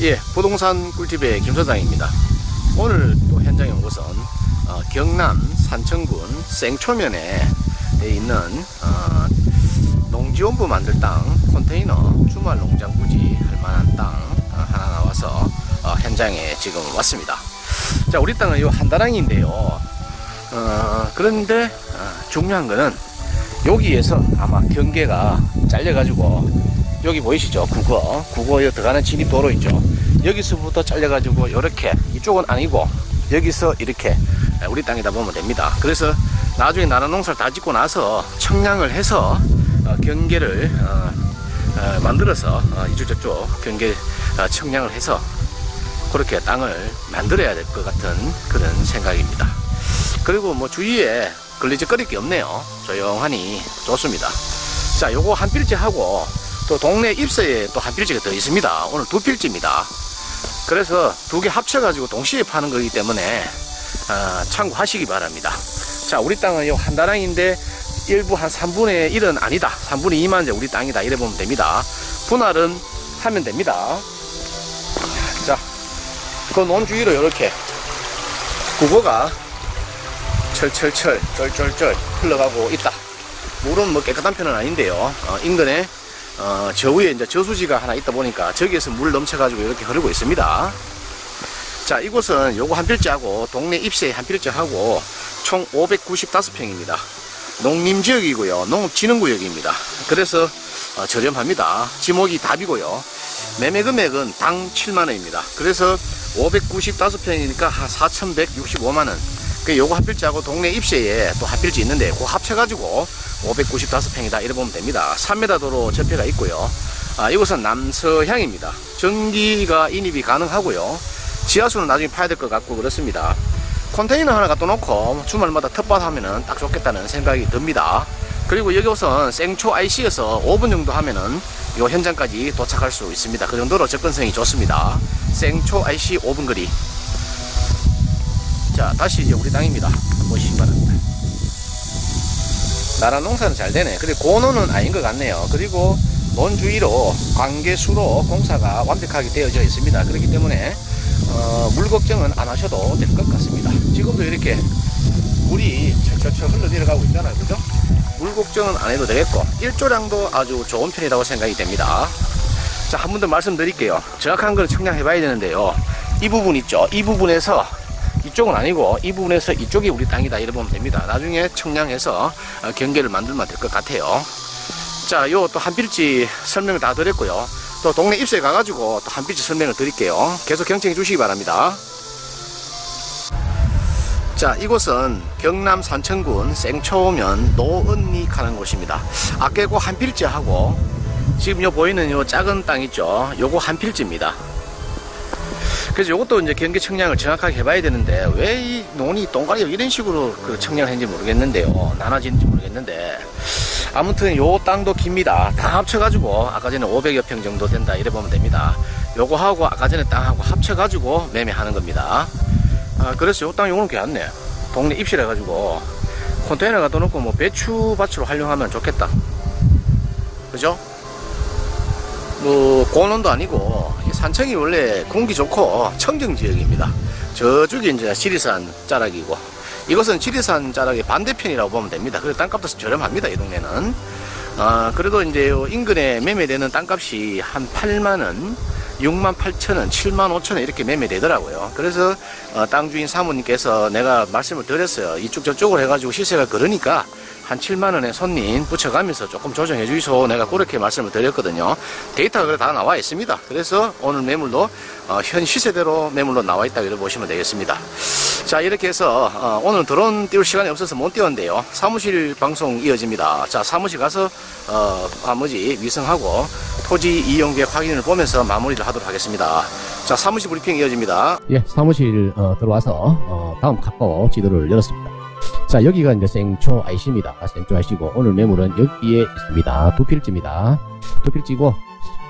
예, 부동산 꿀팁의 김 소장입니다. 오늘 또 현장에 온 곳은 어, 경남 산청군 생초면에 있는 어, 농지원부 만들 땅 컨테이너 주말 농장 부지 할 만한 땅 어, 하나 나와서 어, 현장에 지금 왔습니다. 자, 우리 땅은 이 한다랑인데요. 어, 그런데 어, 중요한 거는 여기에서 아마 경계가 잘려가지고 여기 보이시죠? 국어. 국어에 들어가는 진입도로 있죠. 여기서부터 잘려가지고 이렇게 이쪽은 아니고 여기서 이렇게 우리 땅이다 보면 됩니다. 그래서 나중에 나는 농사를 다 짓고 나서 청량을 해서 어, 경계를 어, 어, 만들어서 어, 이쪽 저쪽 경계 어, 청량을 해서 그렇게 땅을 만들어야 될 것 같은 그런 생각입니다. 그리고 뭐 주위에 걸리적거릴 게 없네요. 조용하니 좋습니다. 자, 요거 한 필지 하고 또 동네 입서에 또 한 필지가 더 있습니다. 오늘 두 필지입니다. 그래서 두 개 합쳐가지고 동시에 파는 거기 때문에 어, 참고하시기 바랍니다. 자, 우리 땅은 요 한다랑인데 일부 한 3분의 1은 아니다. 3분의 2만 이제 우리 땅이다. 이래 보면 됩니다. 분할은 하면 됩니다. 자, 그 논주위로 이렇게 국어가 철철철 쩔쩔쩔 흘러가고 있다. 물은 뭐 깨끗한 편은 아닌데요. 어, 인근에 어, 저 위에 이제 저수지가 하나 있다 보니까 저기에서 물 넘쳐가지고 이렇게 흐르고 있습니다. 자, 이곳은 요거 한 필지하고 동네 입세 한 필지하고 총 595평입니다. 농림지역이고요. 농업진흥구역입니다. 그래서 어, 저렴합니다. 지목이 답이고요. 매매 금액은 당 7만원입니다. 그래서 595평이니까 한 4,165만원. 그 요거 한 필지하고 동네 입세에 또한 필지 있는데 그 합쳐가지고 595평이다 이래 보면 됩니다. 3m 도로 접해가 있고요. 아, 이곳은 남서향입니다. 전기가 인입이 가능하고요. 지하수는 나중에 파야 될 것 같고 그렇습니다. 컨테이너 하나 갖다 놓고 주말마다 텃밭 하면은 딱 좋겠다는 생각이 듭니다. 그리고 여기 우선 생초 IC에서 5분 정도 하면은 이 현장까지 도착할 수 있습니다. 그 정도로 접근성이 좋습니다. 생초 IC 5분 거리 자 다시 이제 우리 땅입니다. 보시기 바랍니다. 나라 농사는 잘 되네. 근데 고노는 아닌 것 같네요. 그리고 논 주위로 관계수로 공사가 완벽하게 되어져 있습니다. 그렇기 때문에 어, 물 걱정은 안 하셔도 될 것 같습니다. 지금도 이렇게 물이 철철철 흘러 내려가고 있잖아요. 그죠? 물 걱정은 안 해도 되겠고 일조량도 아주 좋은 편이라고 생각이 됩니다. 자 한 번 더 말씀드릴게요. 정확한 걸 청량해 봐야 되는데요. 이 부분 있죠? 이 부분에서 이쪽은 아니고 이 부분에서 이쪽이 우리 땅이다 이래 보면 됩니다. 나중에 청량해서 어, 경계를 만들면 될 것 같아요. 자 요 또 한 필지 설명을 다 드렸고요. 또 동네 입소에 가가지고 또 한 필지 설명을 드릴게요. 계속 경청해 주시기 바랍니다. 자 이곳은 경남 산천군 생초면 노은리 가는 곳입니다. 아깨고 한 필지하고 지금 요 보이는 요 작은 땅 있죠? 요거 한 필지입니다 그래서 이것도 이제 경계 청량을 정확하게 해봐야 되는데 왜 이 논이 똥가리가 이런 식으로 그 청량을 했는지 모르겠는데요. 나눠지는지 모르겠는데 아무튼 요 땅도 깁니다. 다 합쳐가지고 아까 전에 500여 평 정도 된다 이래 보면 됩니다. 요거 하고 아까 전에 땅하고 합쳐가지고 매매하는 겁니다. 아, 그래서 요 땅 요거는 괜찮네. 동네 입실해가지고 컨테이너 갖다 놓고 뭐 배추 밭으로 활용하면 좋겠다. 그죠? 뭐 고농도 아니고 산청이 원래 공기 좋고 청정 지역입니다. 저쪽이 이제 지리산 자락이고 이것은 지리산 자락의 반대편이라고 보면 됩니다. 그래서 땅값도 저렴합니다. 이 동네는. 아, 그래도 이제 인근에 매매되는 땅값이 한 8만원, 6만 8천원, 7만 5천원 이렇게 매매되더라고요. 그래서 어, 땅 주인 사모님께서 내가 말씀을 드렸어요. 이쪽 저쪽으로 해가지고 시세가 그러니까 한 7만 원에 손님 붙여가면서 조금 조정해 주이소. 내가 그렇게 말씀을 드렸거든요. 데이터가 다 나와 있습니다. 그래서 오늘 매물도 어, 현 시세대로 매물로 나와 있다 이렇게 보시면 되겠습니다. 자 이렇게 해서 어, 오늘 드론 띄울 시간이 없어서 못 띄웠는데요. 사무실 방송 이어집니다. 자 사무실 가서 어, 나머지 위성하고 토지 이용 계획 확인을 보면서 마무리를 하도록 하겠습니다. 자 사무실 브리핑 이어집니다. 예 사무실 어, 들어와서 어, 다음 카카오 지도를 열었습니다 자 여기가 이제 생초 IC입니다 생초 IC고 오늘 매물은 여기에 있습니다 두 필지입니다 두 필지고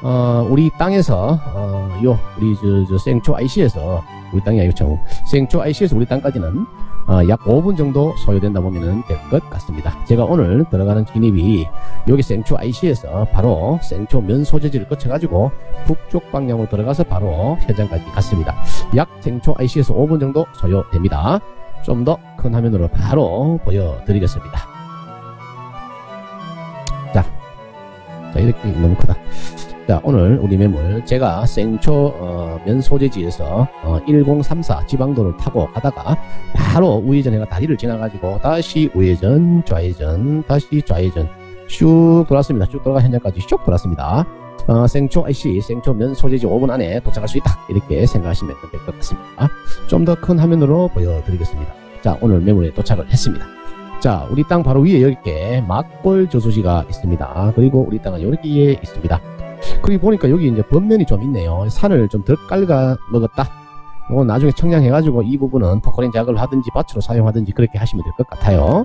어 우리 땅에서 어 요 우리 저, 저 생초 IC에서 우리 땅이 아니고 생초 IC에서 우리 땅까지는 어, 약 5분 정도 소요된다 보면 될 것 같습니다. 제가 오늘 들어가는 진입이 여기 생초 IC에서 바로 생초 면 소재지를 거쳐가지고 북쪽 방향으로 들어가서 바로 현장까지 갔습니다. 약 생초 IC에서 5분 정도 소요됩니다. 좀 더 큰 화면으로 바로 보여드리겠습니다. 자, 자 이렇게 너무 크다. 자 오늘 우리 매물 제가 생초 어, 면 소재지에서 어, 1034 지방도를 타고 가다가 바로 우회전 해가 다리를 지나가지고 다시 우회전 좌회전 다시 좌회전 쭉 돌았습니다. 쭉 돌아가 현장까지 쭉 돌았습니다. 어, 생초 IC 생초 면 소재지 5분 안에 도착할 수 있다 이렇게 생각하시면 될 것 같습니다. 좀 더 큰 화면으로 보여드리겠습니다. 자 오늘 매물에 도착을 했습니다. 자 우리 땅 바로 위에 이렇게 막골 저수지가 있습니다. 그리고 우리 땅은 여기에 있습니다. 그리고 보니까 여기 이제 번면이 좀 있네요. 산을 좀 덜 깔가 먹었다. 이건 나중에 청량해가지고 이 부분은 포커링 작업을 하든지 밭으로 사용하든지 그렇게 하시면 될 것 같아요.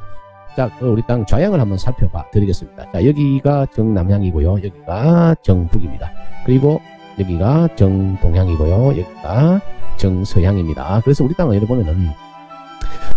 자, 그 우리 땅 좌향을 한번 살펴봐 드리겠습니다. 자, 여기가 정남향이고요. 여기가 정북입니다. 그리고 여기가 정동향이고요. 여기가 정서향입니다. 그래서 우리 땅을 예를 보면은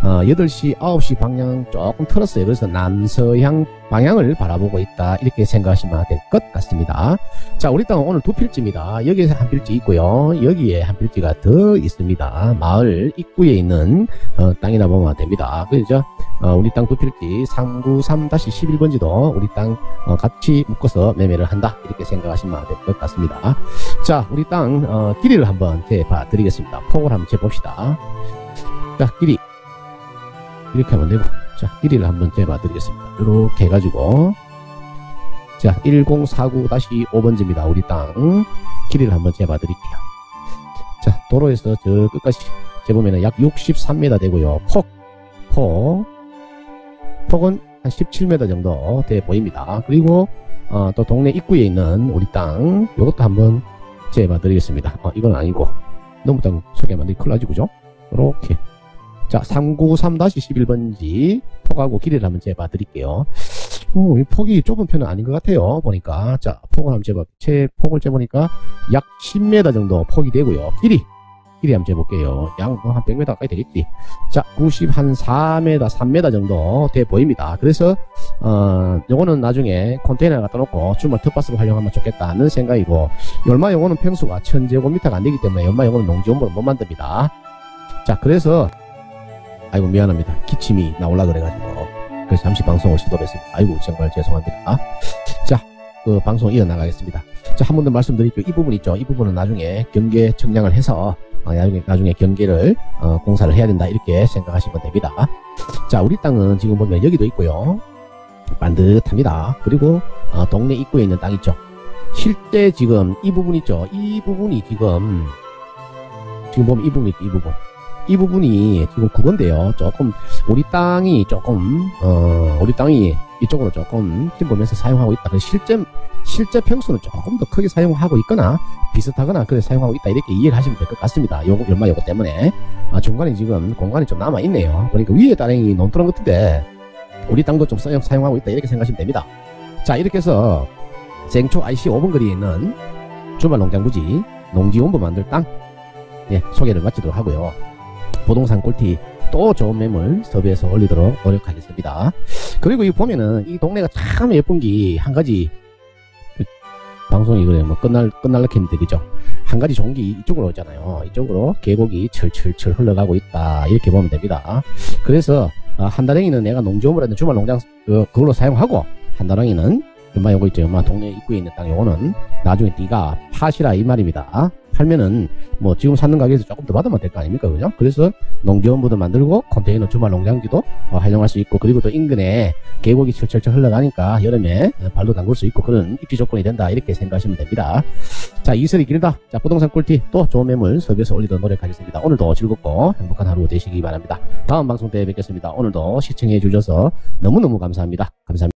어, 8시, 9시 방향 조금 틀었어요. 그래서 남서향 방향을 바라보고 있다. 이렇게 생각하시면 될 것 같습니다. 자, 우리 땅은 오늘 두 필지입니다. 여기에 한 필지 있고요. 여기에 한 필지가 더 있습니다. 마을 입구에 있는 어, 땅이나 보면 됩니다. 그죠? 어, 우리 땅 두 필지 393-11번지도 우리 땅 어, 같이 묶어서 매매를 한다. 이렇게 생각하시면 될 것 같습니다. 자, 우리 땅 어, 길이를 한번 재봐 드리겠습니다. 폭을 한번 재봅시다. 자, 길이 이렇게 하면 되고 자 길이를 한번 재봐 드리겠습니다. 이렇게 해가지고. 자 1049-5번지입니다 우리 땅. 길이를 한번 재봐 드릴게요. 자 도로에서 저 끝까지 재보면 약 63m 되고요. 폭, 폭 폭은 한 17m 정도 돼 보입니다. 그리고 어, 또 동네 입구에 있는 우리 땅 이것도 한번 재봐 드리겠습니다. 어, 이건 아니고. 너무 땅 소개하면 큰일 나지 그죠? 이렇게 자, 393-11번지 폭하고 길이를 한번 재봐 드릴게요. 어, 이 폭이 좁은 편은 아닌 것 같아요. 보니까. 자, 폭을 한번 재봐. 제 폭을 재보니까 약 10m 정도 폭이 되고요. 길이. 길이 한번 재볼게요. 양, 뭐한 100m 가까이 되겠지. 자, 90, 한 4m, 3m 정도 돼 보입니다. 그래서, 어, 요거는 나중에 컨테이너에 갖다 놓고 주말 텃밭으로 활용하면 좋겠다는 생각이고, 열마 요거는 평수가 1000제곱미터가 안 되기 때문에 열마 요거는 농지원부를 못 만듭니다. 자, 그래서, 아이고 미안합니다. 기침이 나올라 그래가지고 그래서 잠시 방송을 시도했습니다. 아이고 정말 죄송합니다. 자, 그 방송 이어나가겠습니다. 자, 한 번 더 말씀드릴게요. 이 부분 있죠. 이 부분은 나중에 경계 청량을 해서 어, 나중에, 나중에 경계를 어, 공사를 해야 된다 이렇게 생각하시면 됩니다. 자, 우리 땅은 지금 보면 여기도 있고요. 반듯합니다. 그리고 어, 동네 입구에 있는 땅 있죠. 실제 지금 이 부분 있죠. 이 부분이 지금 지금 보면 이 부분 있죠. 이 부분. 이 부분이 지금 국어인데요. 조금 우리 땅이 조금 어 우리 땅이 이쪽으로 조금 팀보면서 사용하고 있다. 그 실제 실제 평수는 조금 더 크게 사용하고 있거나 비슷하거나 그래 사용하고 있다 이렇게 이해를 하시면 될 것 같습니다. 요거 얼마 요거 때문에 아, 중간에 지금 공간이 좀 남아 있네요. 그러니까 위에 땅이 논두렁 같은데 우리 땅도 좀 사용, 사용하고 있다 이렇게 생각하시면 됩니다. 자 이렇게 해서 생초 IC 5번 거리에 있는 주말 농장 부지 농지원부 만들 땅 예, 소개를 마치도록 하고요. 부동산 꿀팁 또 좋은 매물 섭외해서 올리도록 노력하겠습니다. 그리고 이 보면은 이 동네가 참 예쁜 게 한 가지 그 방송이 그래 뭐 끝날 끝날라 했는데 그죠? 한 가지 좋은 게 이쪽으로 오잖아요. 이쪽으로 계곡이 철철철 흘러가고 있다 이렇게 보면 됩니다. 그래서 아, 한다랭이는 내가 농지원부라든 주말 농장 그, 그걸로 사용하고 한 다랭이는 얼마 요거 있죠. 얼마 동네 입구에 있는 땅 요거는 나중에 네가 파시라 이 말입니다. 팔면은 뭐 지금 사는 가격에서 조금 더 받으면 될 거 아닙니까? 그죠? 그래서 농지원부도 만들고 컨테이너 주말 농장지도 어, 활용할 수 있고 그리고 또 인근에 계곡이 철철철 흘러가니까 여름에 발도 담글 수 있고 그런 입지 조건이 된다 이렇게 생각하시면 됩니다. 자 이슬이 길다. 자 부동산 꿀팁 또 좋은 매물 서비스 올리도록 노력하겠습니다. 오늘도 즐겁고 행복한 하루 되시기 바랍니다. 다음 방송 때 뵙겠습니다. 오늘도 시청해 주셔서 너무너무 감사합니다. 감사합니다